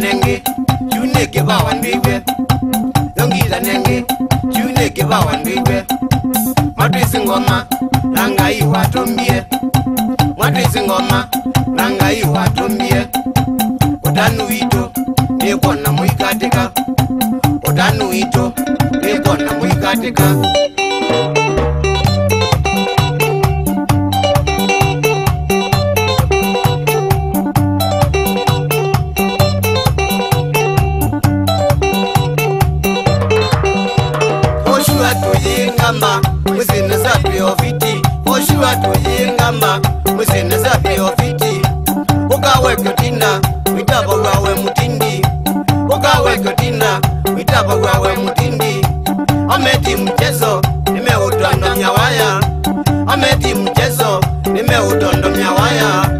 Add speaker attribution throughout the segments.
Speaker 1: nenge you need give out and be Don't give a nenge you need give out and be What is in goma langa i wa tombie What is in goma langa i wa tombie Odanu ito ne kona muikatika Odanu ito ne kona muikatika Oh tuyingamba muzine zapiyofiti oshuwa tuyingamba muzine ukawekotina ukawekyo tina witaba wawe mutindi ukawekyo tina witaba wawe mutindi ameti mchezo nimeutondo myawaya ameti mchezo nimeutondo myawaya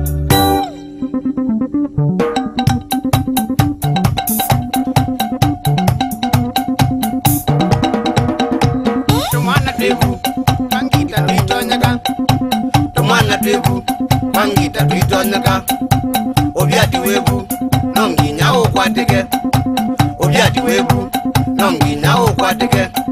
Speaker 1: tiwebu mangita tuitonyeka obya tiwebu nonginya wokwatike obya tiwebu nonginya wokwatike no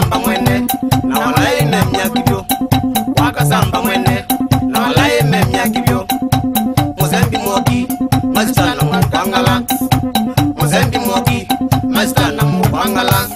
Speaker 1: wakasamba mwene na walaime myakibyo wakasamba mwene na walaime myakibyo muzembi moki mazitana mukwangala muzembi moki mazitana mukwangala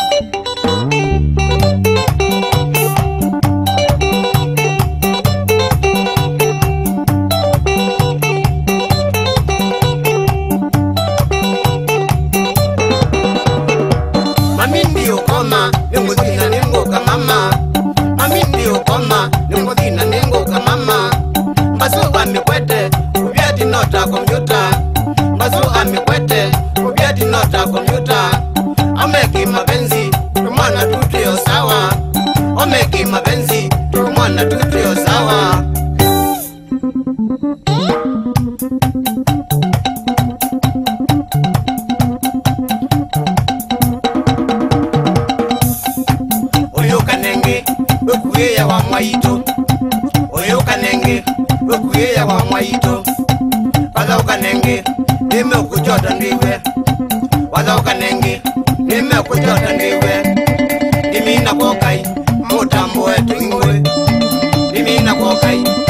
Speaker 1: wekuyeya wamwaito oyo ukanenge wekuyeya wamwaito waza ukanenge ndime ukujota ndiwe waza ukanenge ndime ukujota ndiwe ndimina kokai mutambo wetu ingwe ndimina kokai